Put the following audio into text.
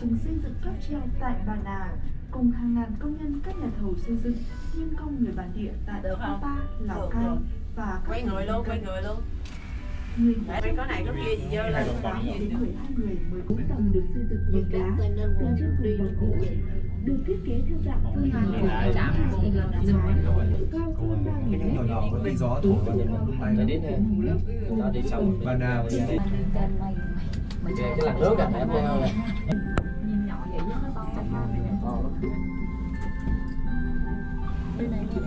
từng xây dựng cáp treo tại Bà Nà cùng hàng ngàn công nhân các nhà thầu xây dựng nhân công người bản địa tại Được không? Sapa, Lào Cai và các quay tỉnh người luôn quay người luôn Người có này có kia gì dơ lên đến được 12 người mới bốn tầng được xây dựng bằng đá từ bằng gỗ được thiết kế theo dạng phương hàng của hình lập trái cao hơn 3 cái nhánh nhỏ nhỏ có tí gió thổi vào lúc này đến Nó đi xong Bà nào Về cái làn nước à em đeo này very nice.